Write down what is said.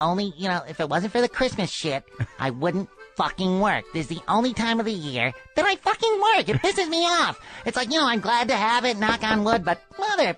only, you know, if it wasn't for the Christmas shit, I wouldn't fucking work. This is the only time of the year that I fucking work. It pisses me off. It's like, you know, I'm glad to have it, knock on wood, but mother